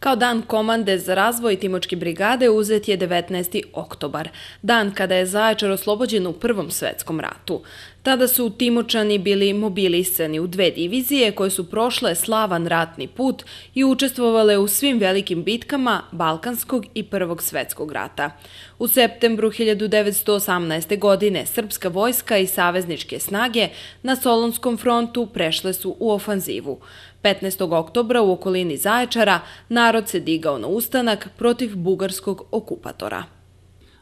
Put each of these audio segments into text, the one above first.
Kao dan komande za razvoj Timočke brigade uzet je 19. oktobar, dan kada je Zaječar oslobođen u Prvom svetskom ratu. Tada su Timočani bili mobilisani u dve divizije koje su prošle slavan ratni put i učestvovale u svim velikim bitkama Balkanskog i Prvog svetskog rata. U septembru 1918. godine Srpska vojska i savezničke snage na Solonskom frontu prešle su u ofanzivu. 15. oktobra u okolini Zaječara narod se digao na ustanak protiv bugarskog okupatora.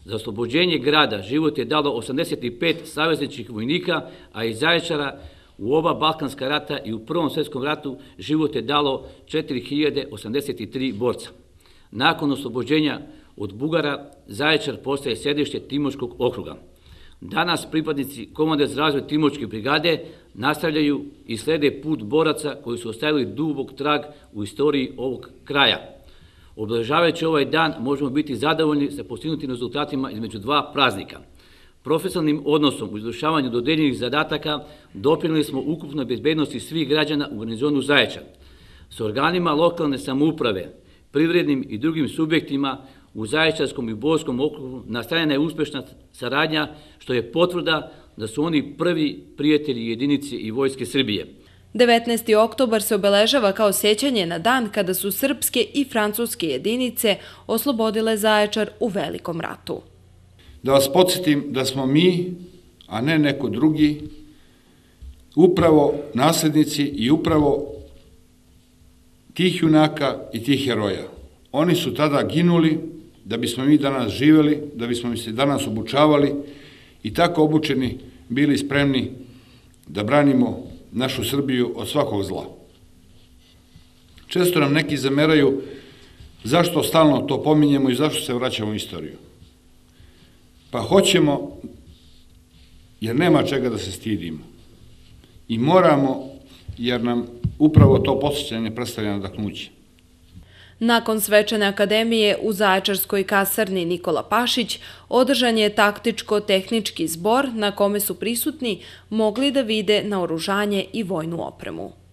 Za oslobođenje grada život je dalo 85 savezničkih vojnika, a iz Zaječara u oba Balkanska rata i u Prvom svjetskom ratu život je dalo 4083 borca. Nakon oslobođenja od Bugara, Zaječar postaje sedište Timoškog okruga. Danas pripadnici komande za razvoj Timočke brigade nastavljaju i slede put boraca koji su ostavili dubog trag u istoriji ovog kraja. Obeležavajući ovaj dan možemo biti zadovoljni sa postignutim rezultatima između dva praznika. Profesionalnim odnosom u izvršavanju dodeljenih zadataka doprinili smo ukupnoj bezbednosti svih građana u garnizonu Zaječa. S organima lokalne samouprave, privrednim i drugim subjektima u Zaječarskom i Borskom okrugu nastavljena je uspešna saradnja, što je potvrda da su oni prvi prijatelji jedinice i vojske Srbije. 19. oktobar se obeležava kao sjećanje na dan kada su srpske i francuske jedinice oslobodile Zaječar u Velikom ratu. Da vas podsjetim da smo mi, a ne neko drugi, upravo naslednici i upravo tih junaka i tih heroja. Oni su tada ginuli da bismo mi danas živeli, da bismo mi se danas obučavali i tako obučeni bili spremni da branimo našu Srbiju od svakog zla. Često nam neki zameraju zašto stalno to pominjemo i zašto se vraćamo u istoriju. Pa hoćemo, jer nema čega da se stidimo. I moramo, jer nam upravo to posjećanje predstavlja nadaknuće. Nakon svečane akademije u Zaječarskoj kasarni Nikola Pašić održan je taktičko-tehnički zbor na kome su prisutni mogli da vide naoružanje i vojnu opremu.